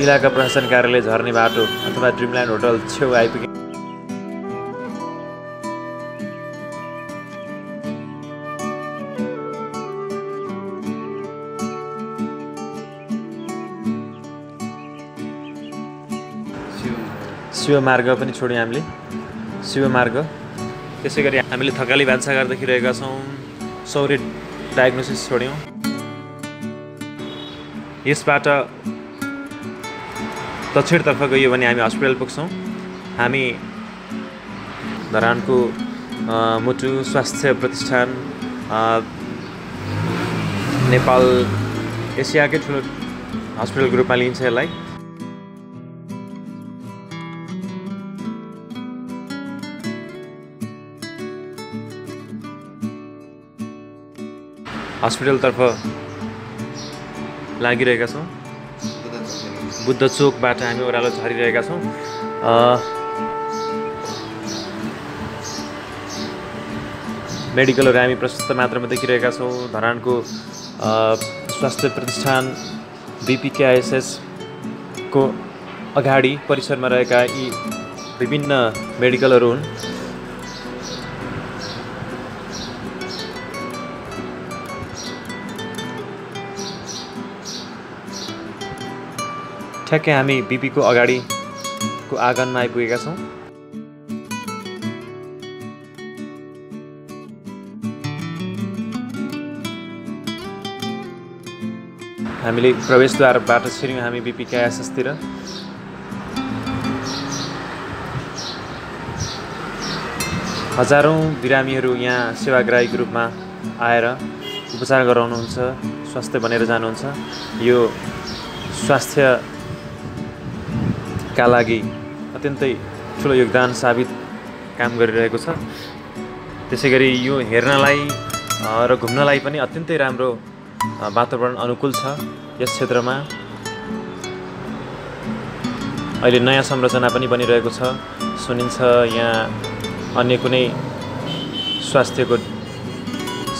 इलाका प्रशासन कार्यालय झर्ने बाटो अथवा ड्रिमल्यान्ड होटल छेउ आइपुगे। शिव मार्ग पनि छोड्यौँ हामीले। शिव मार्ग त्यसै गरी हामीले थकाली भान्साघर देखिरहेका छौँ। सौर्य डायग्नोसिस छोड्यौँ। यसबाट दक्षिणतर्फ गयो भने हामी हस्पिटल पुग्छौँ। हामी धरानको मुटु स्वास्थ्य प्रतिष्ठान नेपाल एसियाकै ठुलो हस्पिटलको रूपमा लिइन्छ यसलाई। हस्पिटलतर्फ लागिरहेका छौँ। बुद्ध चोकबाट हामी ओह्रालो झरिरहेका छौँ। मेडिकलहरू हामी प्रशस्त मात्रामा देखिरहेका छौँ। धरानको स्वास्थ्य प्रतिष्ठान बिपिकेआइएसएसको अगाडि परिसरमा रहेका यी विभिन्न मेडिकलहरू हुन्। ठ्याक्कै हामी बिपीको अगाडिको आँगनमा आइपुगेका छौँ? हामीले प्रवेशद्वारबाट छिर्यौँ हामी बिपी क्याएसएसतिर हजारौँ बिरामीहरू यहाँ सेवाग्राहीको रूपमा आएर उपचार गराउनुहुन्छ स्वास्थ्य बनेर जानुहुन्छ। यो स्वास्थ्यका लागि अत्यन्तै ठुलो योगदान साबित काम गरिरहेको छ। त्यसै गरी यो हेर्नलाई र घुम्नलाई पनि अत्यन्तै राम्रो वातावरण अनुकूल छ यस क्षेत्रमा। अहिले नयाँ संरचना पनि बनिरहेको छ। सुनिन्छ यहाँ अन्य कुनै स्वास्थ्यको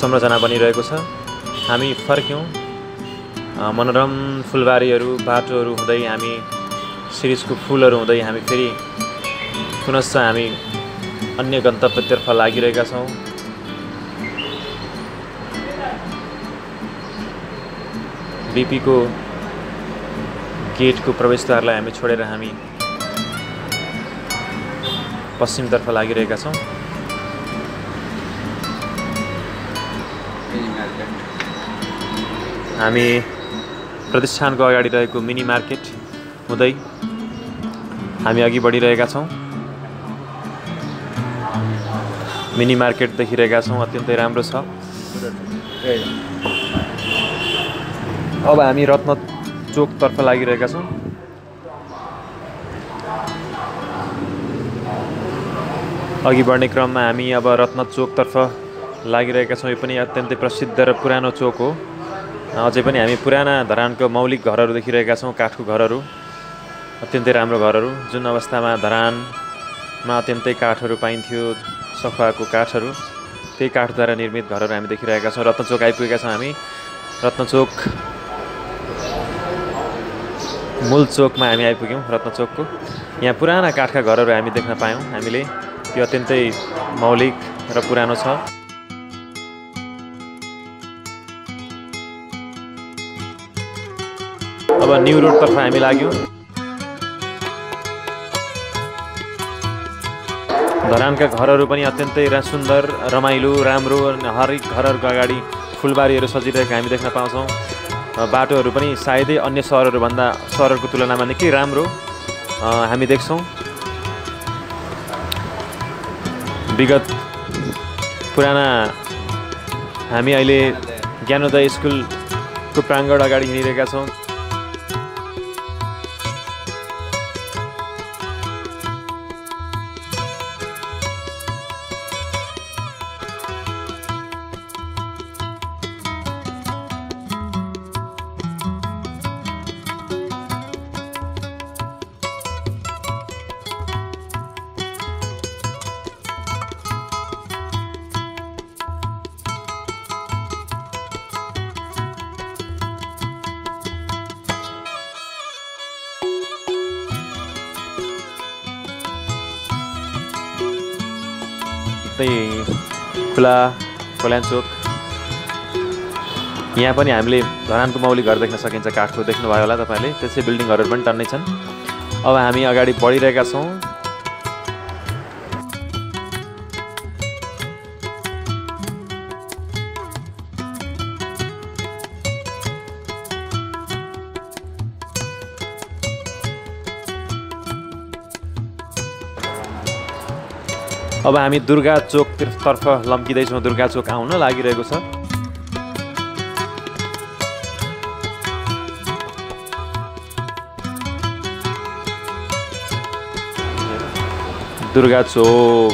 संरचना बनिरहेको छ। हामी फर्क्यौँ। मनोरम फुलबारीहरू बाटोहरू हुँदै हामी सिरिजको फुलहरू हुँदै हामी फेरि पुनश्च हामी अन्य गन्तव्यतर्फ लागिरहेका छौँ। बिपीको गेटको प्रवेशद्वारलाई हामी छोडेर हामी पश्चिमतर्फ लागिरहेका छौँ। हामी प्रतिष्ठानको अगाडि रहेको मिनी मार्केट हुँदै हामी अघि बढिरहेका छौँ। मिनी मार्केट देखिरहेका छौँ अत्यन्तै राम्रो छ। अब हामी रत्न चोकतर्फ लागिरहेका छौँ। अघि बढ्ने क्रममा हामी अब रत्न चोकतर्फ लागिरहेका छौँ। यो पनि अत्यन्तै प्रसिद्ध र पुरानो चोक हो। अझै पनि हामी पुराना धरानको मौलिक घरहरू देखिरहेका छौँ काठको घरहरू। अत्यन्तै राम्रो घरहरू। जुन अवस्थामा धरानमा अत्यन्तै काठहरू पाइन्थ्यो सफाको काठहरू त्यही काठद्वारा निर्मित घरहरू हामी देखिरहेका छौँ। रत्नचोक आइपुगेका छौँ हामी। रत्नचोक मूल चोकमा हामी आइपुग्यौँ रत्नचोकको। यहाँ पुराना काठका घरहरू हामी देख्न पायौँ हामीले। त्यो अत्यन्तै मौलिक र पुरानो छ। अब न्यु रोडतर्फ हामी लाग्यौँ। धरानका घरहरू पनि अत्यन्तै सुन्दर रमाइलो राम्रो हरेक घरहरूको अगाडि फुलबारीहरू सजिरहेको हामी देख्न पाउँछौँ। बाटोहरू पनि सायदै अन्य सहरहरूभन्दा सहरहरूको तुलनामा निकै राम्रो हामी देख्छौँ। विगत पुराना हामी अहिले ज्ञानोदय स्कुलको प्राङ्गण अगाडि हिँडिरहेका छौँ। खुला कल्याण चोक यहाँ पनि हामीले धरानको मौलिक घर देख्न सकिन्छ काठको देख्नुभयो होला तपाईँले त्यसै बिल्डिङहरू पनि टन्नै छन्। अब हामी अगाडि बढिरहेका छौँ। अब हामी दुर्गा चोकतर्फ लम्किँदैछौँ दुर्गा चोक आउन लागिरहेको छ। दुर्गा चोक।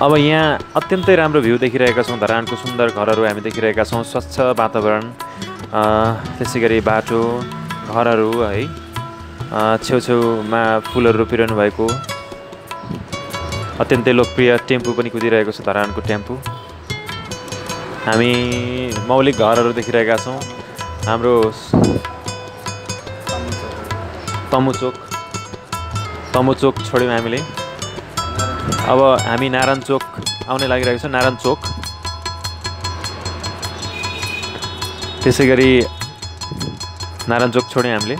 अब यहाँ अत्यन्तै राम्रो भ्यू देखिरहेका छौँ। धरानको सुन्दर घरहरू हामी देखिरहेका छौँ। स्वच्छ वातावरण। त्यसै गरी बाटो घरहरू है छेउछेउमा फुलहरू रोपिरहनु भएको अत्यन्तै लोकप्रिय टेम्पू पनि कुदिरहेको छ धरानको टेम्पू। हामी मौलिक घरहरू देखिरहेका छौँ। हाम्रो तमु चोक तमु चोक छोड्यौँ हामीले। अब हामी नारायण चोक आउने लागिरहेको छ नारायण चोक। त्यसै गरी नारायण चोक छोड्यौँ हामीले।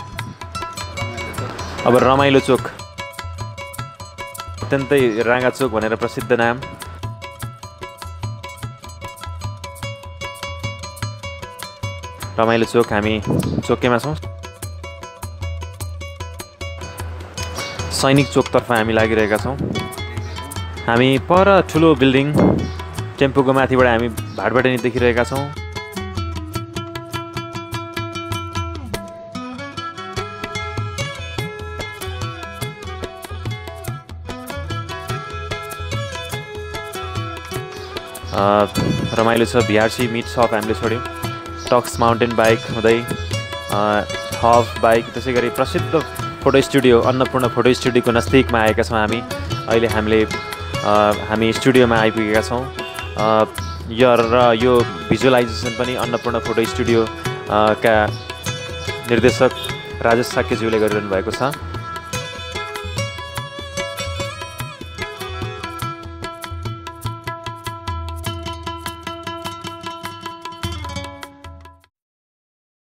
अब रमाइलो चोक। अत्यन्तै राँगा चोक भनेर प्रसिद्ध नाम। रमाइलो चोक हामी चोकेमा छौँ। सैनिक चोकतर्फ हामी लागिरहेका छौँ। हामी पर ठुलो बिल्डिङ टेम्पोको माथिबाट हामी भाटबाट नि देखिरहेका छौँ। रमाइलो छ भिआरसी मिट सप हामीले छोड्यौँ। टक्स माउन्टेन बाइक हुँदै हब बाइक त्यसै गरी प्रसिद्ध फोटो स्टुडियो अन्नपूर्ण फोटो स्टुडियोको नजिकमा आएका छौँ हामी। अहिले हामीले हामी स्टुडियोमा आइपुगेका छौँ। यो र यो भिजुअलाइजेसन पनि अन्नपूर्ण फोटो स्टुडियो का निर्देशक राजेश साक्यज्यूले गरिरहनु भएको छ।